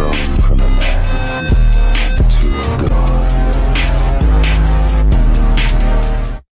grown man.